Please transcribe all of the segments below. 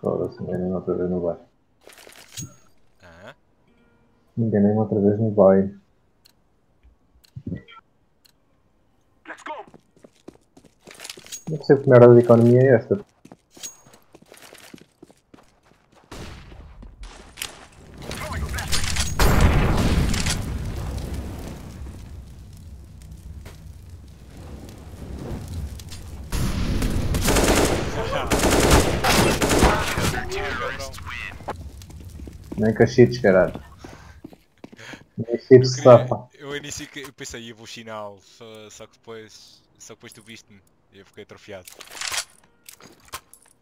Foda-se, enganei-me outra vez no bar. Hã? Enganei-me outra vez no baile. Não percebo que merda de economia é esta. Nem cachitos, caralho. De safa. Eu, eu início que eu pensei, ia vou chinal, só, só que depois. Só que depois tu viste-me e eu fiquei atrofiado.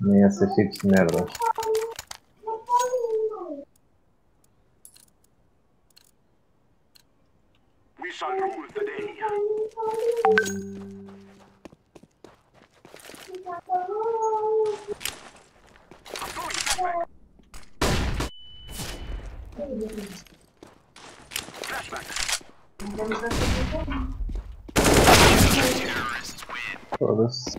Nem essas cheats de merda. We shall rule the day. I'm going flashback. Flashback. Foda-se.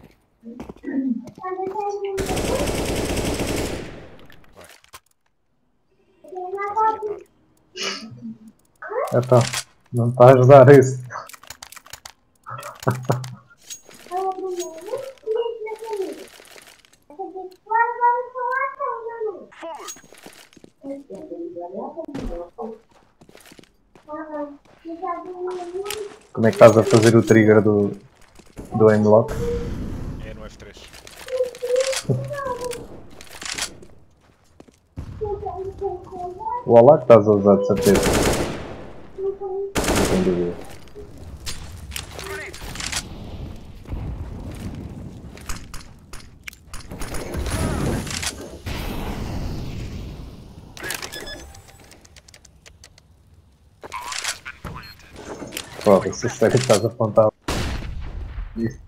Então, não está a ajudar isso. Forward. Como é que estás a fazer o trigger do, do aimlock? É no F3. O que estás a usar de certeza. Não tenho dúvida. Foda-se, sério que estás a apontar. Isso.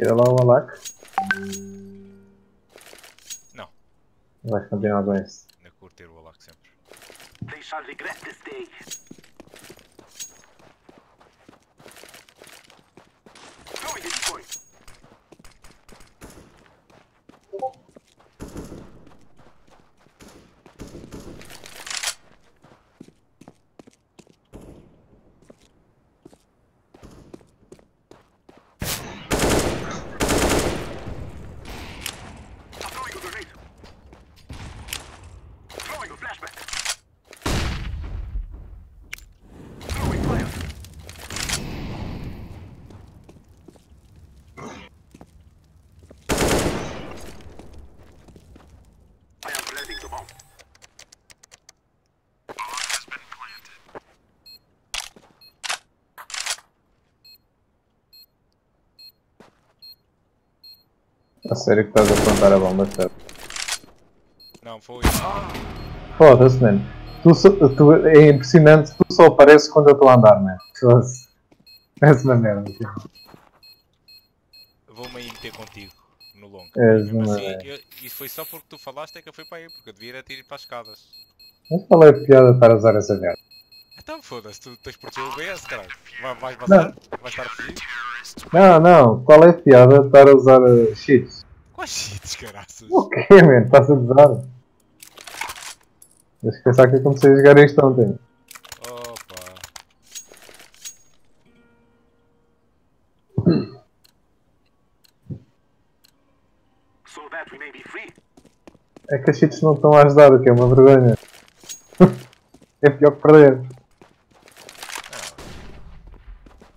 Tira lá o Alak. Não, Vais continuar com esse. ainda curto ter o Alak sempre. They shall regret this day. A sério que estás a apontar a bomba, sério. Não, foi. Foda-se, mano. Tu, só- tu, é impressionante, tu só apareces quando eu estou a andar, mano. Foda-se. Parece uma merda. tipo. Vou-me aí meter contigo no longo. Mesmo uma- assim, eu- isso foi só porque tu falaste é que eu fui para aí, porque eu devia ir ter ido para as escadas. Mas qual é a piada estar a usar essa merda? Então foda-se, tu tens por ti o BS, caralho. Vai- Vais passar? Vais estar a fugir? Não, não. Qual é a piada de estar a usar uh, cheats? Quais cheats, caraças? O quê, mano? Estás a usar? Deixa eu pensar que eu comecei a jogar isto ontem. Opa. É que as cheats não estão a ajudar, o que é uma vergonha. é pior que perder.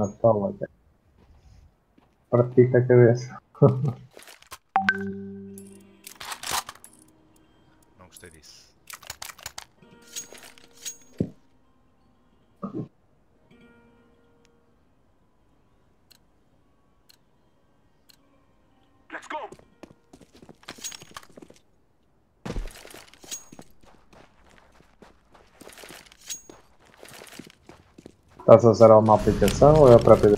na toma, cara. Pratica a cabeça. Estás a usar alguma aplicação ou é a própria?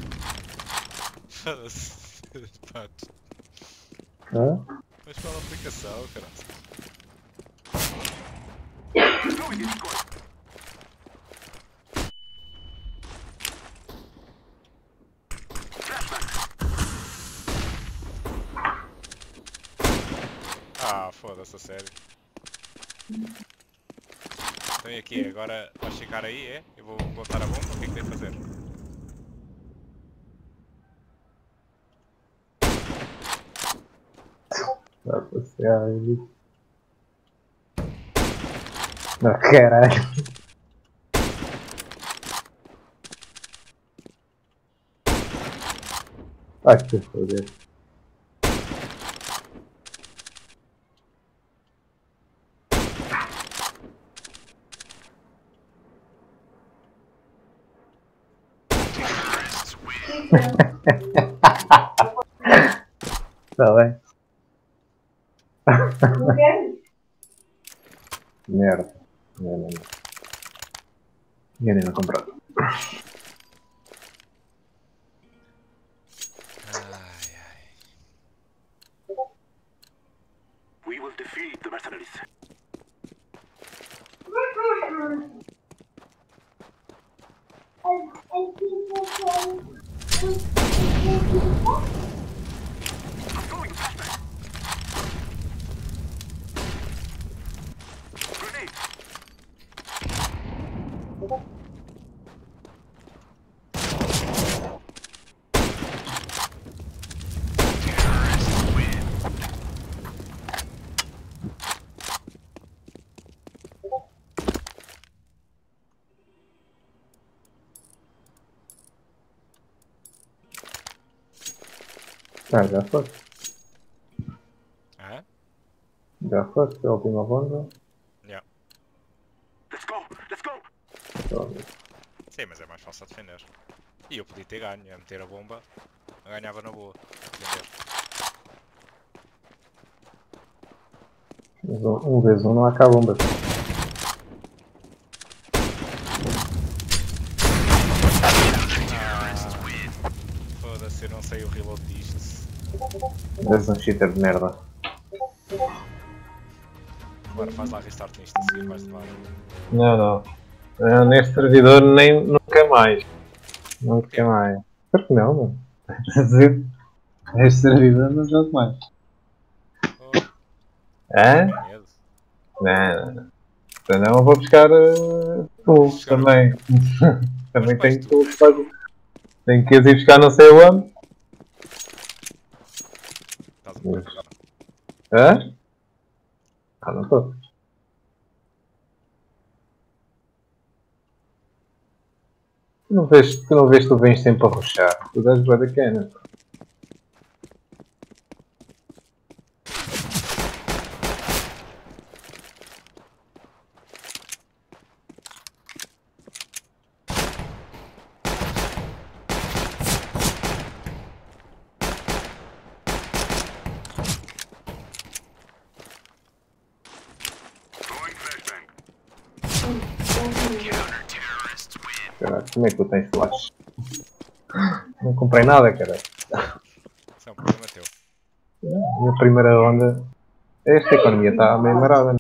Foda-se. Pato. Hã? Mas qual a aplicação, caralho? Throwing the decoy. Ah, foda-se, a sério. Então e aqui, agora vais ficar aí, é? Eu vou botar a bomba, o que é que devo fazer? Foda-se, ai. Não, caralho. Vai te foder. Tá bem. Não quero? Merda. Enganei-me. Enganei-me a comprar. Ai, ai. Ah, já foi. Hã? Já foste a última ronda. Yeah. Let's go. Let's go. Sim, mas é mais fácil a defender. E eu podia ter ganho, a meter a bomba, eu ganhava na boa. A defender. um, vezes um não acaba um És um cheater de merda. Agora faz lá restart nisto, a seguir vais levar. Não, não. Neste servidor nem nunca mais. Nunca mais. Por que não, mano? Neste servidor não jogo mais. Oh, Hã? Não, não. Então não eu vou buscar uh, tu Buscar também. também tenho fazer. Tenho que ir buscar não sei onde. Ver? Hã? Ah, não estou. Tu não vês, tu não vês, tu vens sempre a ruxar. Tu dás boa da cana. Como é que tu tens flash? Não comprei nada, cara. Isso é um problema teu. Minha primeira onda. Esta economia está meio marada.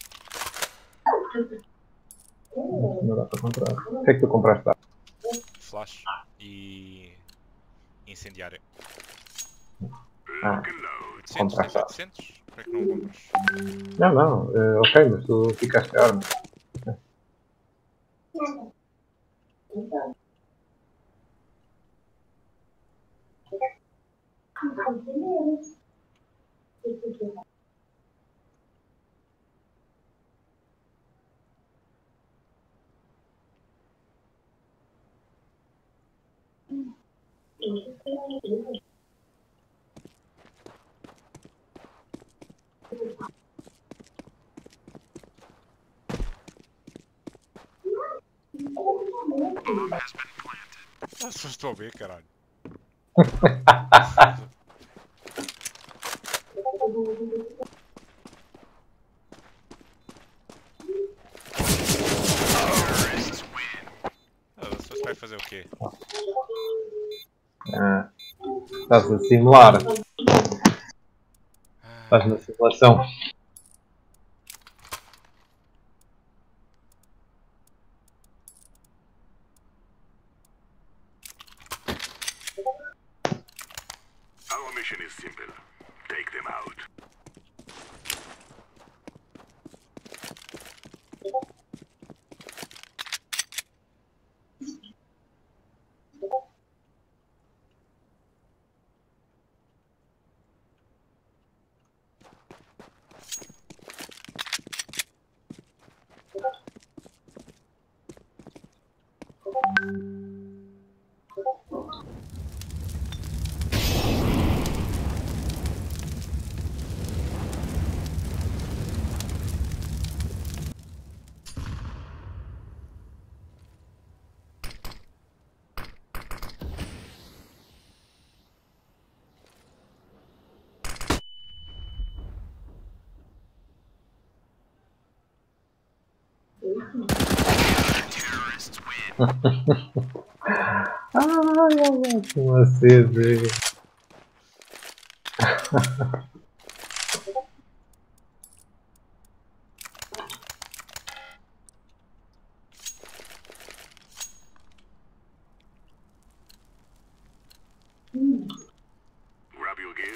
Não dá para comprar. O que é que tu compraste lá? Flash e. incendiária. Ah, Lock and load. 800, Comprar tens só. 800? Por que é não compras? não, não, eh, ok, mas tu ficaste a arma. Ah, só estou a ver, caralho. Ah, só vai fazer o quê? Ah, estás a simular, Ah, estás na simulação. Ai, ai, que macedo. Grab your gear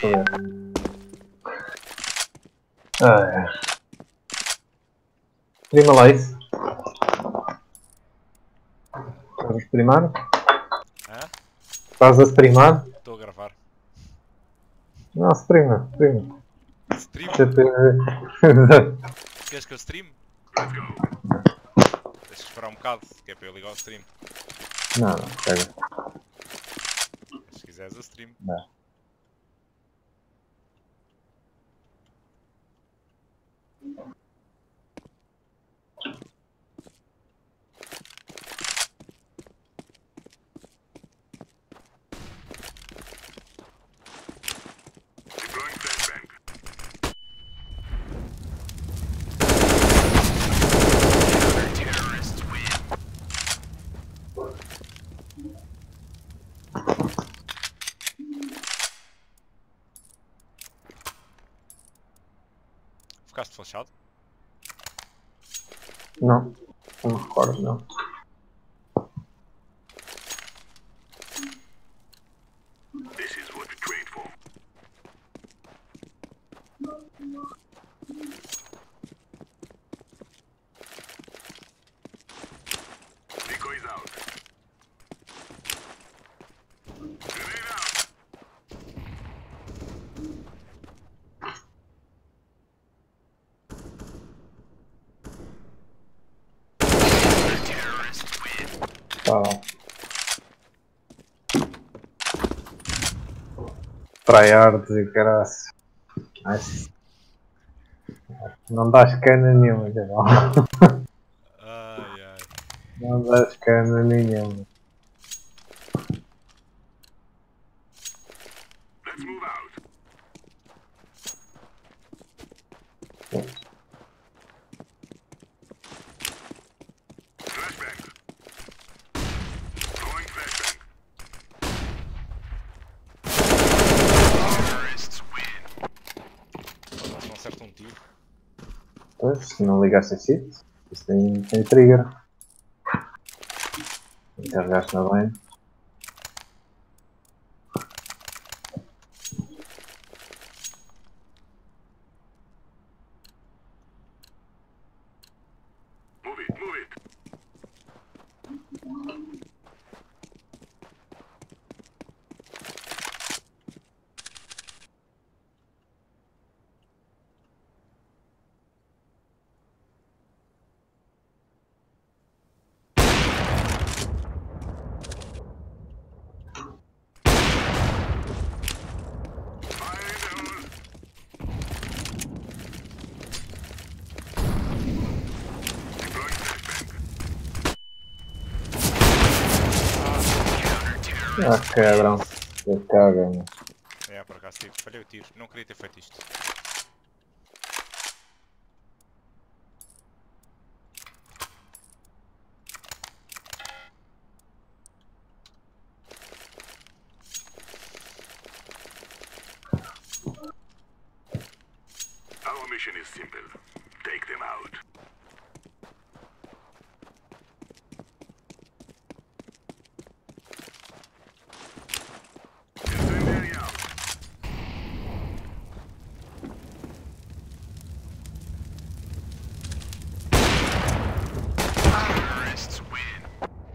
Foder. Ah, é. Prima lá isso. Estás a exprimar? Hã? Estás a exprimar? Estou a gravar. Não, exprima, exprima. Stream? Queres que eu stream? Deixa esperar um bocado, que é para eu ligar o stream. Não, não, pega. Se quiseres o stream. Não. Ficaste flashado? Não, não Tryhards e. Nice. Não dás cana nenhuma, geral. Ai ai. Não dás cana nenhuma. Pois, se não ligaste a cheat, isso tem, tem trigger. Carregaste na bem. Ah, cabrão. Que caga, meu. É, por acaso tive. Falhei o tiro. Não queria ter feito isto.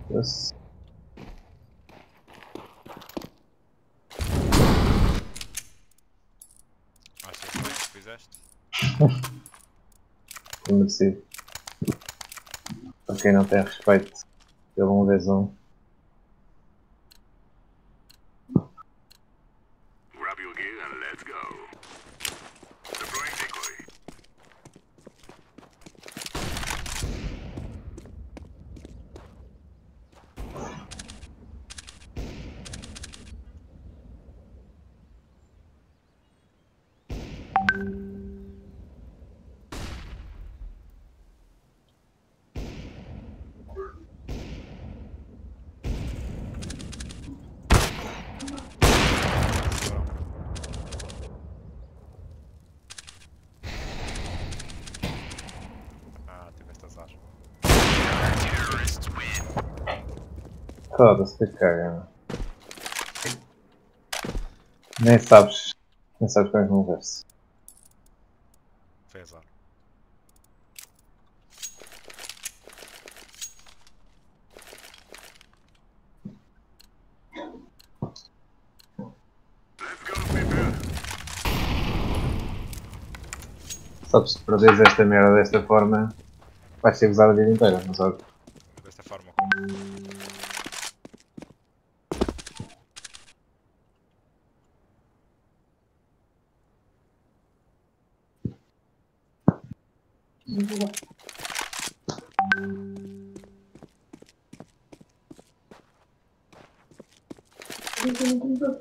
Yes. Achas bem o que fizeste? Merecido. Para quem não tem respeito pelo 1 vez 1. Foda-se, que caga. Nem sabes. Nem sabes como é que vão ver-se. Foi azar. Sabes, se perderes esta merda desta forma, vais ser gozado a vida inteira, não sabes? Desta forma como. 你说管。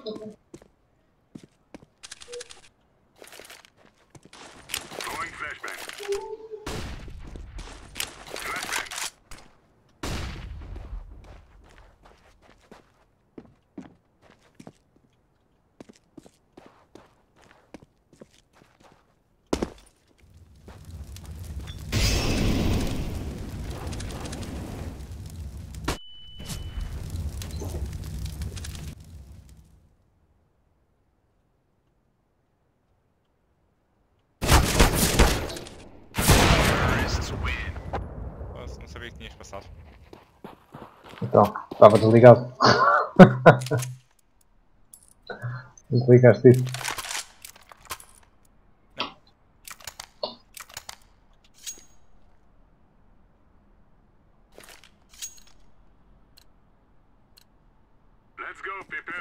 我。Então, estava desligado. Desligaste isso. Let's go, people.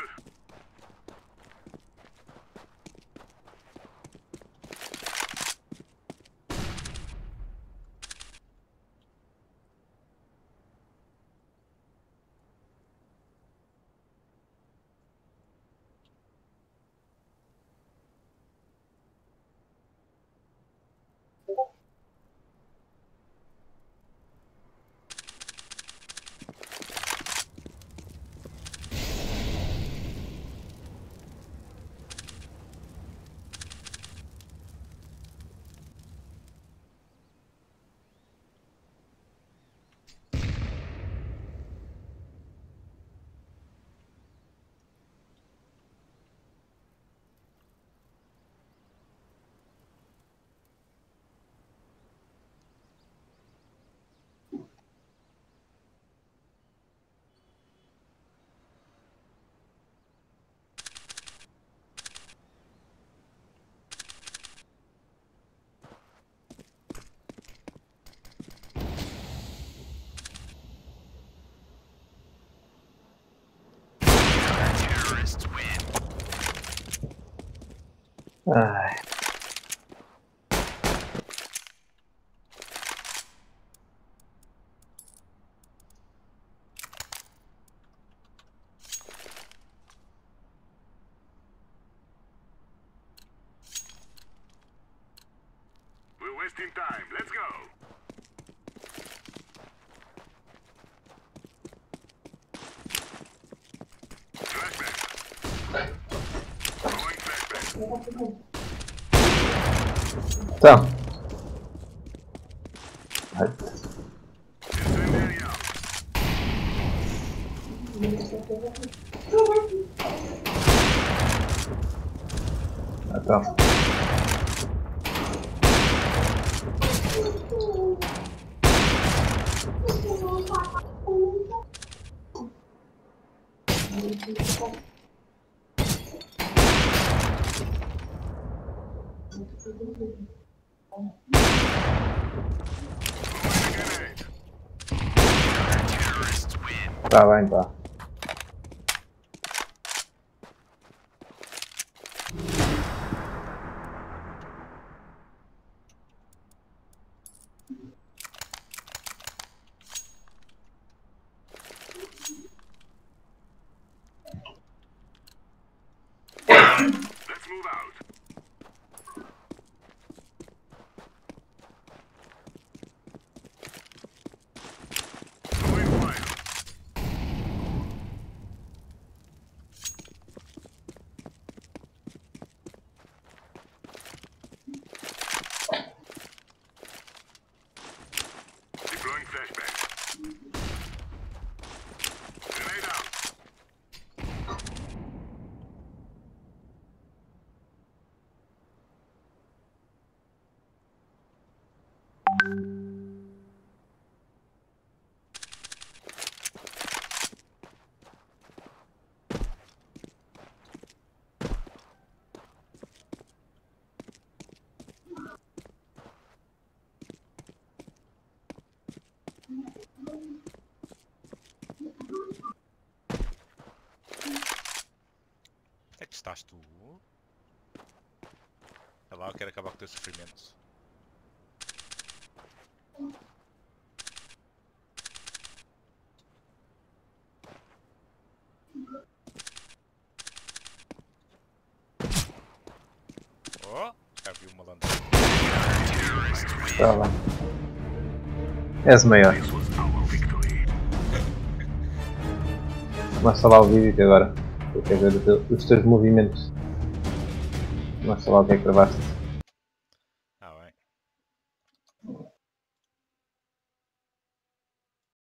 Ai. flashbang. Então. Ai, Tá bem, tá. Estás tu? Olha lá, eu quero acabar com o teu sofrimento. Oh, já vi uma malandro. Tá bem. És maior. Começa lá o vídeo agora. Eu quero ver os teus movimentos. Começa lá o que é que gravaste.